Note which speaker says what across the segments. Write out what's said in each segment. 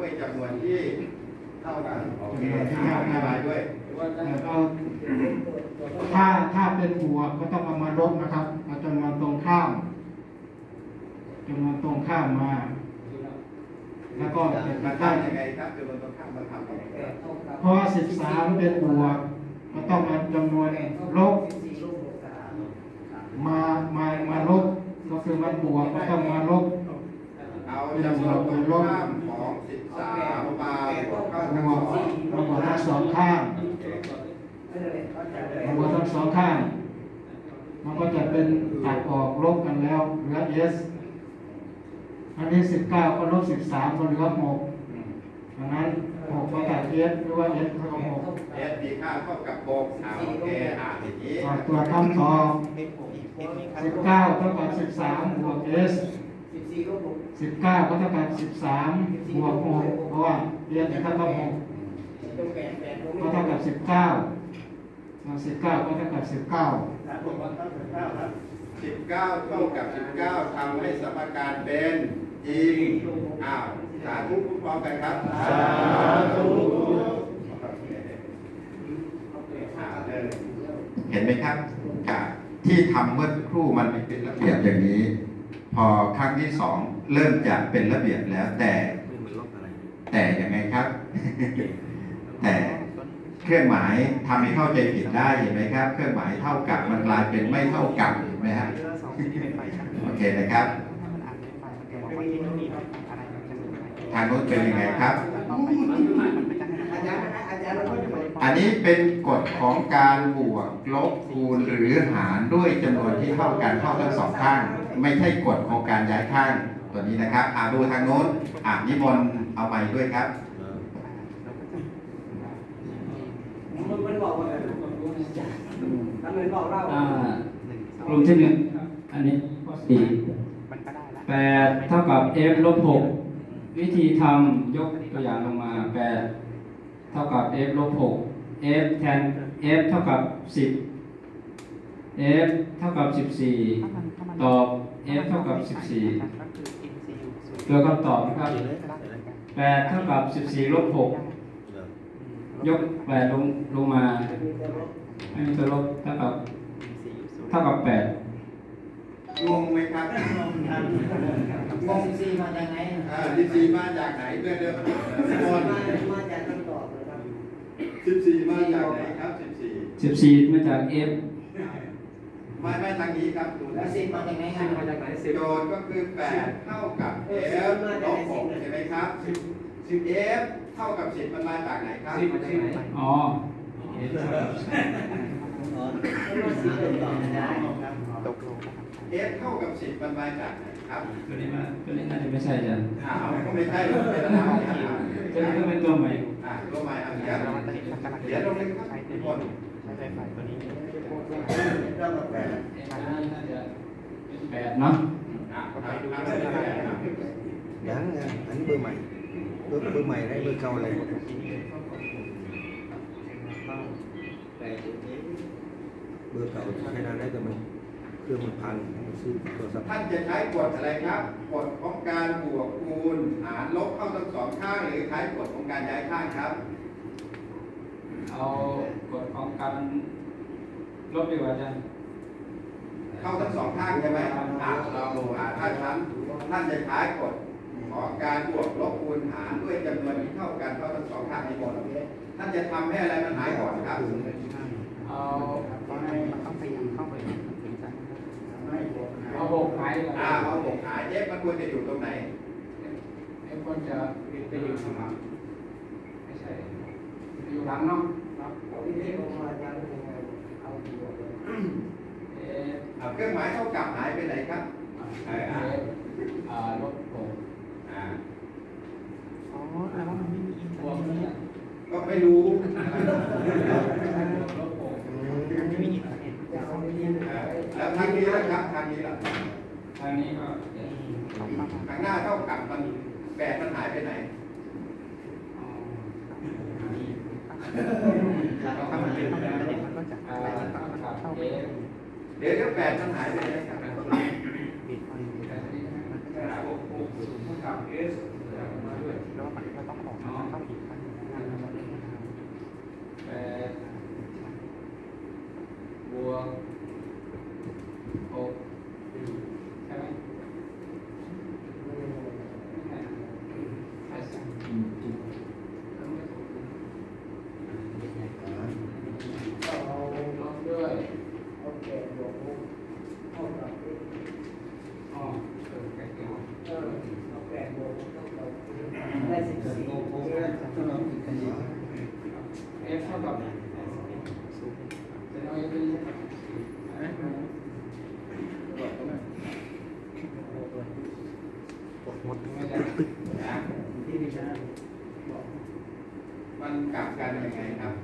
Speaker 1: ด้วยจำนวนที่เท่ากันโอเค
Speaker 2: จำนวนที่เท่ากัน
Speaker 1: อธิบายด้วย
Speaker 2: แล้วก็ถ้าถ้าเป็นบวกก็ต้องเอามาลบนะครับเอาจำนวนตรงข้ามจำนวนตรงข้ามมา แล้วก็เป็น
Speaker 1: มา
Speaker 2: ตั้ง
Speaker 1: ทำยังไงครับจำนวนตรงข้ามมาทำยังไงครับ
Speaker 2: เพราะสิบสามเป็นบวกก็ต้องเอาจำนวนลบมามามาลบก็คือมันบวกก็ต้องมาลบ
Speaker 1: เอาจำนวนตรงข้ามข องสิบสามมาบวกข้า
Speaker 2: บ
Speaker 1: ทั้ง
Speaker 2: ว
Speaker 1: สอง
Speaker 2: มาบวกทั้งสองข้าง
Speaker 1: โอเค
Speaker 2: มาบทั้งสองข้าง มันก็จะเป็นตัดออกลบกันแล้วเหลือ s อันนี้สิบเก้าก็ลบสิบสามก็เหลือหกดังนั้นหกก็ตัด s หรือว่า s เท่ากับหก
Speaker 1: เอสมีค่าเท่ากับหกอ่าโอเคอ่านอย่างนี้
Speaker 2: อ่าตัวคำตอบสิบเก้าเท่ากับสิบสามบวก s สิบเก้าก็เท่ากับสิบสามบวกหกเพราะว่าเรียนเท่ากับหกก็เท่ากับสิบเก้าสิบเก้าก็เท่ากับสิบเก้า
Speaker 1: สิบเก้าเท่ากับสิบเก้าทำให้สมการเป็นจริงอ้าวสาธุพูดพร้อมกันครับสาธุเห็นไหมครับจากที่ทำเมื่อสักครู่มันไม่เป็นระเบียบอย่างนี้ พอครั้งที่สองเริ่มจะเป็นระเบียบแล้วแต่แต่ยังไงครับ แต่เครื่องหมายทำให้เข้าใจผิดได้เห็นไหมครับ เครื่องหมายเท่ากับมันกลายเป็นไม่เท่ากับเห็นไหมครับโอเคนะครับทางโน้นเป็นยังไงครับ อันนี้เป็นกฎของการบวกลบคูณหรือหารด้วยจำนวนที่เท่ากันเท่าทั้งสองข้าง ไม่ใช่กฎของการย้ายข้างตัวนี้นะครับอ่าดูทางโน้นอ่านิมนต์เอาไม้ด้วยครับ
Speaker 3: มันบอกว่าทำเงินบอกเรา
Speaker 4: อ่ากลุ่มที่หนึ่งอันนี้ข้อสี่แปดเท่ากับ f ลบหกวิธีทำยกตัวอย่างลงมาแปดเท่ากับ f ลบหก f แทน f เท่ากับสิบ f เท่ากับสิบสี่ตอบ f เท่ากับสิบสี่ตัวคำตอบนะครับแปดเท่ากับสิบสี่ลบหกยกแปดลงลงมาไม่มีตัวลบเท่ากับเท่ากับแปด
Speaker 1: งงไหมครับ
Speaker 3: มองซีมาจากไหน
Speaker 1: อ่าสิบสี่มาจากไหนเพื่อนเดิมนิมนต์
Speaker 3: มาจากคำตอบเลยครับ
Speaker 1: สิบสี่มาจากไหนครับสิบสี่
Speaker 4: สิบสี่มาจาก f
Speaker 1: ไม่ไม่ทางนี้ครับดู
Speaker 3: แล้ว
Speaker 1: นะ
Speaker 3: ซีมาจากไหนครับ
Speaker 1: โจทย์ก็คือแปดเท่ากับ f ลบหกใช่ไหมครับสิบ f เท่ากับสิบมันมาจากไหนครับ
Speaker 4: อ๋อ
Speaker 1: f เท่ากับสิบมันมาจากไหนครับ
Speaker 4: ตัวนี้มาตัวนี้น่าจะไม่ใช่จ้ะ
Speaker 1: อ้าวก็ไม่ใช่หรอกเป็นอะไรครับ
Speaker 4: ตัวนี้ก็เป็นตัวใหม่
Speaker 1: อ่าตัวใหม่อันเดียวเดี๋ยวลงเลยครับนิมน ต์
Speaker 4: น่าจะเป็นแปดเนาะ
Speaker 1: อ่าไปดูกันเลยครับ
Speaker 5: ยังไงอันนี้เบอร์ใหม่เบอร์เบอร์ใหม่อะไรเบอร์เก่าอะไรเบอร์เก่าใช้นานได้แต่มันเครื่องมันพังมันซื้อโทรศัพท์
Speaker 1: ท่านจะใช้กฎอะไรครับกฎของการบวกคูณหารลบเข้าทั้งสองข้างหรือใช้กฎของการย้ายข้างครับ
Speaker 4: เอากฎของการลบดีกว่าจ้ะ
Speaker 1: เข้าทั้งสองข้างใช่ไหมอ่าเราดูอ่าถ้าท่านท่านจะใช้กฎของการบวกลบคูณหารด้วยจำนวนที่เท่ากันเท่าทั้งสองข้างในหมดท่านจะทำให้อะไรมันหายก่อนครับ
Speaker 4: เอาเอาหกหายดีกว่า
Speaker 1: อ่าเอาหกหายเอฟมันควรจะอยู่ตรงไหน
Speaker 4: ไอ้คนจะไปอยู่ข้างหลังไม่ใช่อยู่หลังเนาะครับ
Speaker 3: เอาที่นี่ลงมาจากเอาที่บอกเลย
Speaker 4: เอฟ
Speaker 1: อ่าเครื่องหมายเท่ากับหายไปไหนครับ
Speaker 4: เอฟอ่าลบหก
Speaker 1: อ่า
Speaker 4: บวกนี้
Speaker 1: ก็ไม่รู้
Speaker 4: ลบหก
Speaker 3: จะเอาที่นี่
Speaker 1: อ่าแล้วทางนี้นะครับทางนี้ล่ะ
Speaker 4: ทางนี้ก็เจ็ด
Speaker 1: ข้างหน้าเท่ากับมันแปดมันหายไปไหน
Speaker 4: อ๋อ
Speaker 6: ถ้ามันเป็นประเด็นมันก็จะ
Speaker 4: อ่ากับเอฟ
Speaker 1: เดี๋ยวเดี๋ยวแปดมันหายไปไหนครับ
Speaker 6: บิดไป
Speaker 4: แต่ที่
Speaker 6: มันก็จะ
Speaker 4: หกหกศูนย์เท่ากับเอสมาด้วย
Speaker 6: แล้วมันก็ต้อง ดตึกตึก
Speaker 1: มันกลับกันยังไงครับ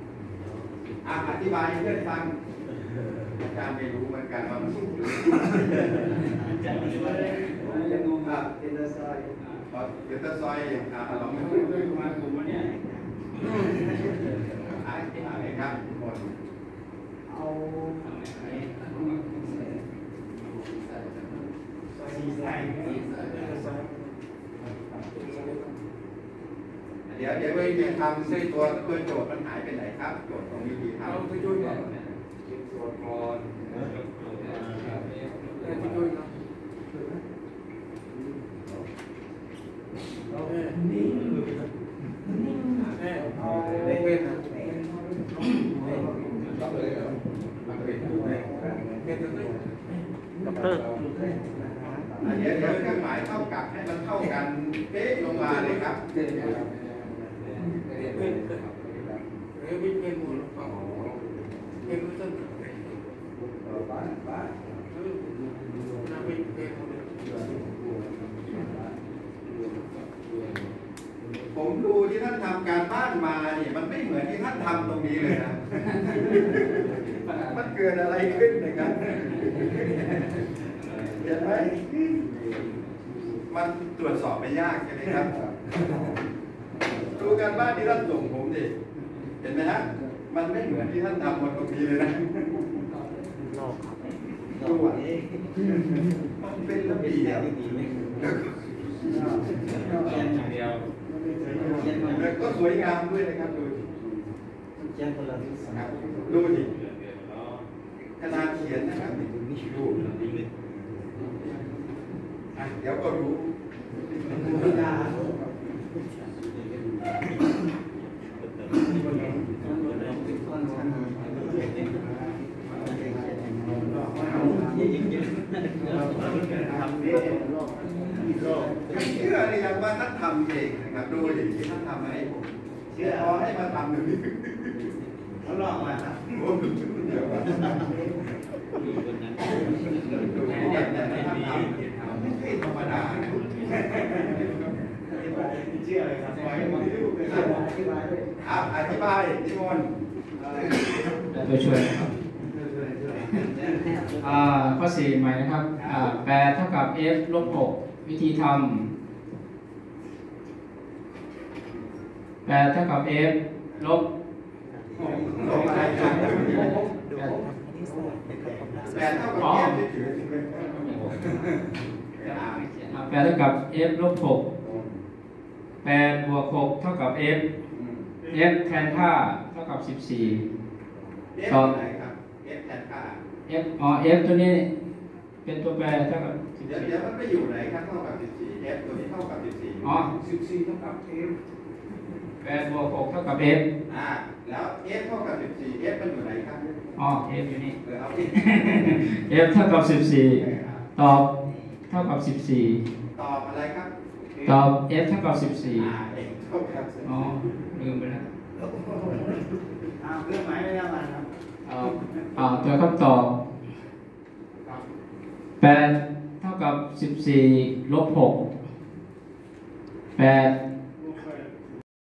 Speaker 1: อธิบายให้เพื่อนฟังอาจารย์ไม่รู้เหมือนกันว่ามันสูกหรืออา
Speaker 3: จารย์ไม่รู้ยังงงครับเดา
Speaker 1: ซอยเดาซอยอ่าลองดูด้วยมากไหมเนี่ยอะไรครับหมด
Speaker 3: เอาสีใสสีใส
Speaker 1: เดี๋ยวเดี๋ยววิธีทำซึ่งตัวตัวโจทย์มันหายไปไหนครับ โจทย์ของวิธีทำ
Speaker 3: เอาไปช่วยก่อนส่วนก่อนไปช่วยก่อนนี่เอาเล่นนะรับเลยเหรอรับเลยเป็นตัว
Speaker 6: ด็อกเตอร์
Speaker 1: อ่ เดี๋ยวเดี๋ยวเครื่องหมายเท่ากับให้มันเท่ากันเป๊ะลงมาเลยครับผมดูที่ท่านทำการบ้านมาเนี่ยมันไม่เหมือนที่ท่านทำตรงนี้เลยนะมันเกิดอะไรขึ้นนะครับเห็นไหม มันตรวจสอบไม่ยากใช่ไหมครับดูการบ้านที่ท่านส่งผมดิเห็นไหมฮะมันไม่เหมือนที่ท่านทำมาตรงนี้เลยนะ
Speaker 6: โลกครับ
Speaker 1: ดูอะมันเป็นระเบียบแล้วก็สวยงามด้วยนะครับดูดิครับดูดิขนาดเขียนนะครับดูเดี๋ยวก็รู้ ไม่เชื่อเลยยังว่าท่านทำเองนะครับดูดิที่ท่านทำมาให้ผมเชื่อพอให้มาทำดูดิ
Speaker 3: เขาลอกมาครับ
Speaker 1: โอ้โหเดี๋ยวก่อนดูอย่างนี้นทำไม่ใช่ธรรมดา
Speaker 3: เชื่อเลยครับปล่อยให้มันดูเลยอธิบายด้วย
Speaker 1: อะอธิบายนิมนต์
Speaker 4: ตัวช่วยครับข้อสี่ใหม่นะครับแปดเท่ากับ f ลบหกวิธีทำแปดเท่ากับ f ล
Speaker 6: บ
Speaker 1: แต่เท่ากับแก้มที่ถือถึงเป็น
Speaker 4: อ่าแปดเท่ากับ f ลบหกแปดบวกหกเท่ากับ f f แทนค่าเท่ากับสิบสี่
Speaker 1: เอฟไหนครับเอฟแทนค่า
Speaker 4: f อ๋อ f ตัวนี้เป็นตัวแปรเท่ากับสิบ
Speaker 1: เดี๋ยว
Speaker 4: สี่
Speaker 1: เดี๋ยวมันไปอยู่ไหนครับเท่ากับ 14 f ตัวนี้เท่ากับ 14
Speaker 4: อ๋อ
Speaker 3: สิบสี่เท่ากับเอ็ม
Speaker 4: แปดบวกหกเท่ากับ f
Speaker 1: อ่า แล้ว f เท่ากับ14 f มันอยู่ไหนครับ
Speaker 4: อ๋อ f อยู่นี่
Speaker 1: เออเอาที่
Speaker 4: f เท่ากับสิบสี่ตอบเท่ากับสิบสี่
Speaker 1: ตอบอะไรครับ
Speaker 4: ตอบ f เท่ากับสิบสี่
Speaker 1: อ่าเอกเท่ากับ
Speaker 4: อ๋อลืมไปแล้ว
Speaker 3: อ้าวเครื่องหมายไม่ได้มาครับ
Speaker 4: เอาเอาตัวคำตอบแปดเท่ากับสิบสี่ลบหกแปด